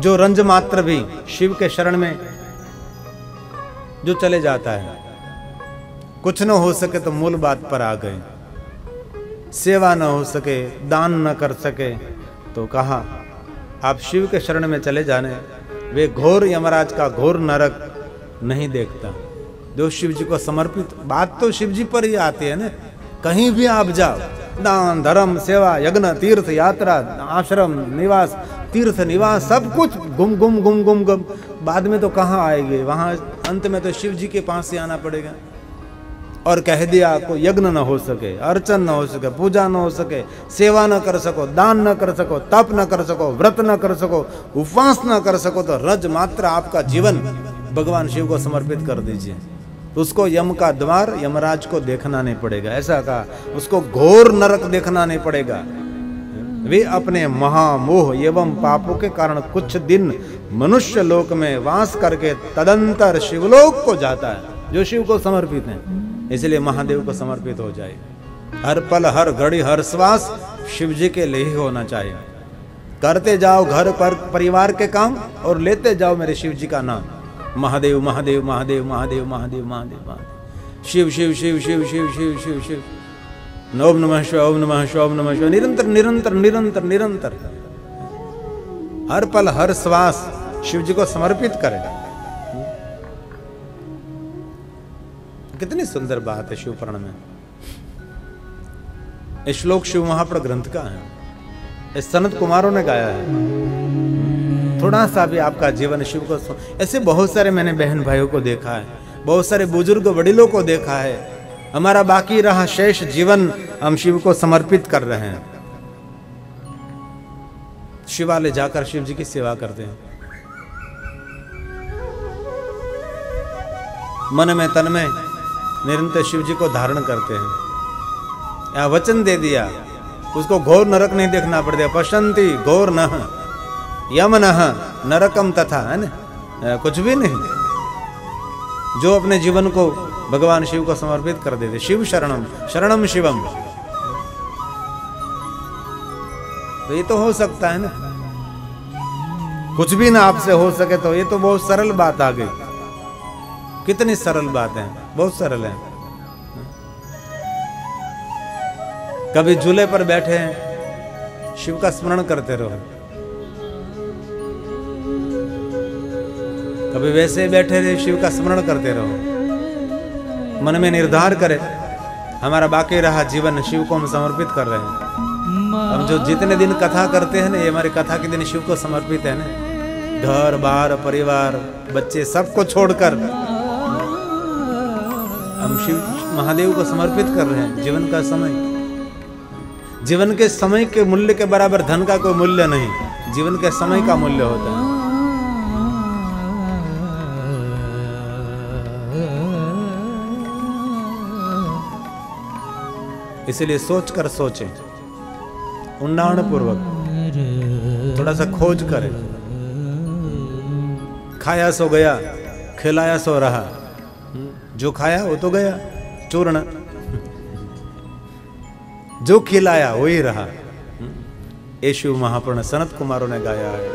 जो रंज मात्र भी शिव के शरण में जो चले जाता है, कुछ न हो सके तो मूल बात पर आ गए। सेवा न हो सके, दान न कर सके तो कहा, आप शिव के शरण में चले जाने, वे घोर यमराज का घोर नरक नहीं देखता। जो शिव जी को समर्पित, बात तो शिव जी पर ही आती है ना। कहीं भी आप जाओ, दान, धर्म, सेवा, यज्ञ, तीर्थ, यात्रा, आश्रम, निवास तीर्थ निवास, सब कुछ गुम गुम गुम गुम गुम। बाद में तो कहाँ आएँगे? वहाँ अंत में तो शिव जी के पास से आना पड़ेगा। और कह दिया को यज्ञ न हो सके, अर्चन न हो सके, पूजा न हो सके, सेवा न कर सको, दान न कर सको, तप न कर सको, व्रत न कर सको, उपवास न कर सको तो रज मात्र आपका जीवन भगवान शिव को समर्पित कर दीजिए। तो उसको यम का द्वार, यमराज को देखना नहीं पड़ेगा। ऐसा कहा, उसको घोर नरक देखना नहीं पड़ेगा। वे अपने महामोह एवं पापों के कारण कुछ दिन मनुष्य लोक में वास करके तदंतर शिवलोक को जाता है, जो शिव को समर्पित है। इसलिए महादेव को समर्पित हो जाए। हर पल, हर घड़ी, हर श्वास शिव जी के लिए ही होना चाहिए। करते जाओ घर पर परिवार के काम और लेते जाओ मेरे शिव जी का नाम। महादेव महादेव महादेव महादेव महादेव महादेव महादेव। शिव शिव शिव शिव शिव शिव शिव शिव। ओम नमः शिव ओम नमः शिव ओम नमः शिव निरंतर निरंतर निरंतर निरंतर। हर पल, हर श्वास शिव जी को समर्पित करें कितनी सुंदर बात है शिव पुराण में श्लोक शिव महाप्र ग्रंथ का है। सनत कुमारों ने गाया है। थोड़ा सा भी आपका जीवन शिव को ऐसे बहुत सारे मैंने बहन भाइयों को देखा है। बहुत सारे बुज़ुर्ग वडिलों को देखा है। हमारा बाकी रहा शेष जीवन हम शिव को समर्पित कर रहे हैं। शिवालय जाकर शिव जी की सेवा करते हैं। मन में, तन में निरंतर शिव जी को धारण करते हैं। या वचन दे दिया, उसको घोर नरक नहीं देखना पड़ता। पशंति घोर न, यम नरकम तथा, है ना? कुछ भी नहीं। जो अपने जीवन को भगवान शिव को समर्पित कर देते। शिव शरणम शरणम शिवम। तो ये तो हो सकता है ना? कुछ भी ना आपसे हो सके तो ये तो बहुत सरल बात आ गई। कितनी सरल बात है, बहुत सरल है। कभी झूले पर बैठे हैं, शिव का स्मरण करते रहो। कभी वैसे बैठे रहे शिव का स्मरण करते रहो। मन में निर्धार करे, हमारा बाकी रहा जीवन शिव को हम समर्पित कर रहे हैं। हम जो जितने दिन कथा करते हैं ना, ये हमारी कथा के दिन शिव को समर्पित है ना। घर, बार, परिवार, बच्चे सबको छोड़कर हम शिव महादेव को समर्पित कर रहे हैं, जीवन का समय। जीवन के समय के मूल्य के बराबर धन का कोई मूल्य नहीं, जीवन के समय का मूल्य होता है। इसलिए सोच कर सोचें। उन्नाण पूर्वक थोड़ा सा खोज करें। खाया सो गया, खिलाया सो रहा। जो खाया वो तो गया, चूर्ण। जो खिलाया वही रहा। ये शिव महापुर्ण सनत कुमारों ने गाया है।